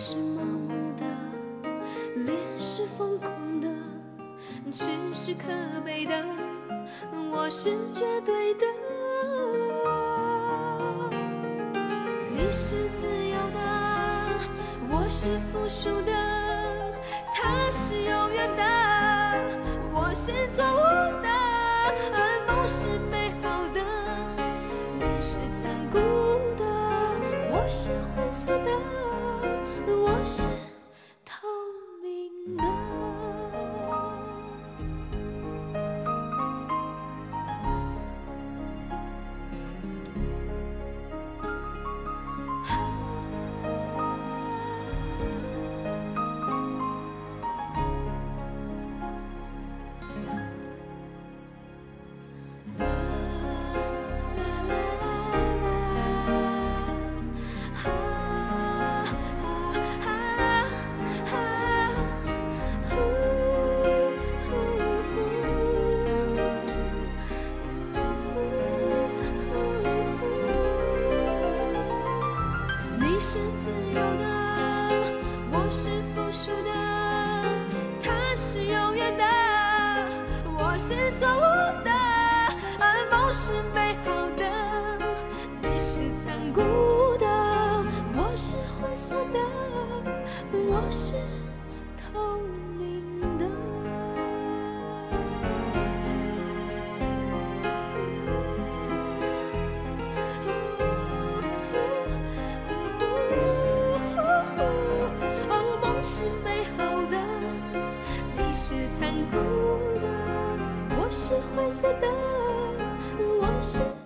是麻木的，脸是疯狂的，痴是可悲的，我是绝对的。你是自由的，我是附属的，他是永远的，我是错误的，而梦是美好的，你是残酷的，我是灰色的，我是自由的，我是附属的，他是永远的，我是错误的，而梦是美好的。我